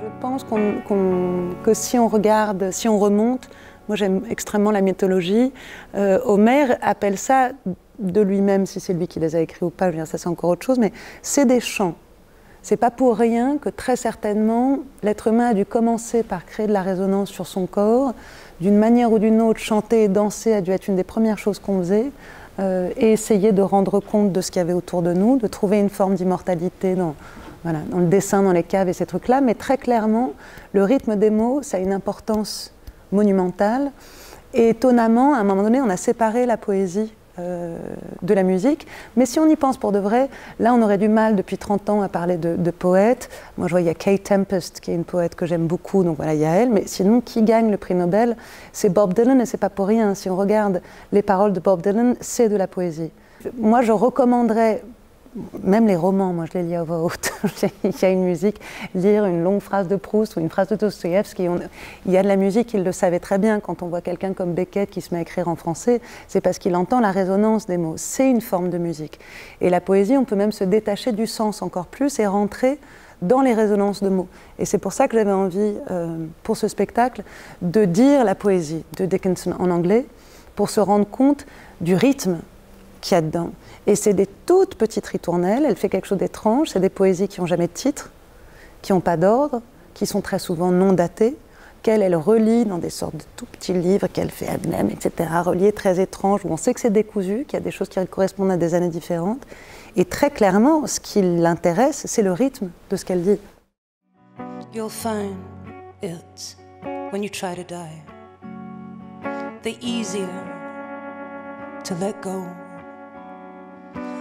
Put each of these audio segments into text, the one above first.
Je pense que si on regarde, si on remonte, moi j'aime extrêmement la mythologie, euh, Homère appelle ça de lui-même, si c'est lui qui les a écrits ou pas, ça c'est encore autre chose, mais c'est des chants. C'est pas pour rien que très certainement l'être humain a dû commencer par créer de la résonance sur son corps, d'une manière ou d'une autre, chanter et danser a dû être une des premières choses qu'on faisait, euh, et essayer de rendre compte de ce qu'il y avait autour de nous, de trouver une forme d'immortalité dans, voilà, dans le dessin, dans les caves et ces trucs-là, mais très clairement, le rythme des mots, ça a une importance monumentale. Et étonnamment, à un moment donné, on a séparé la poésie euh, de la musique. Mais si on y pense pour de vrai, là, on aurait du mal depuis 30 ans à parler de, poètes. Moi, je vois, il y a Kate Tempest, qui est une poète que j'aime beaucoup, donc voilà, il y a elle. Mais sinon, qui gagne le prix Nobel C'est Bob Dylan, et c'est pas pour rien. Si on regarde les paroles de Bob Dylan, c'est de la poésie. Moi, je recommanderais même les romans, moi je les lis à voix haute. il y a une musique, lire une longue phrase de Proust ou une phrase de Dostoïevski, il y a de la musique, il le savait très bien. Quand on voit quelqu'un comme Beckett qui se met à écrire en français, c'est parce qu'il entend la résonance des mots. C'est une forme de musique. Et la poésie, on peut même se détacher du sens encore plus et rentrer dans les résonances de mots. Et c'est pour ça que j'avais envie, euh, pour ce spectacle, de dire la poésie de Dickinson en anglais, pour se rendre compte du rythme qu'il y a dedans. Et c'est des toutes petites ritournelles, elle fait quelque chose d'étrange, c'est des poésies qui n'ont jamais de titre, qui n'ont pas d'ordre, qui sont très souvent non datées, qu'elle, elle relie dans des sortes de tout petits livres qu'elle fait elle-même, etc., reliés très étranges, où on sait que c'est décousu, qu'il y a des choses qui correspondent à des années différentes. Et très clairement, ce qui l'intéresse, c'est le rythme de ce qu'elle dit. You'll find it when you try to die. The easier to let go.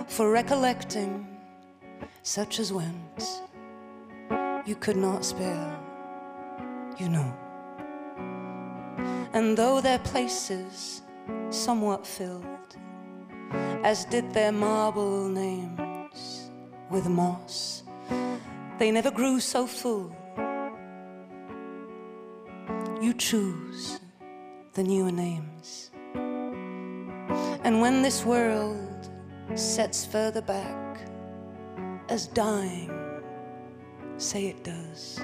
For recollecting such as went you could not spare, you know. And though their places somewhat filled, as did their marble names with moss, they never grew so full. You choose the newer names. And when this world sets further back as dying say it does.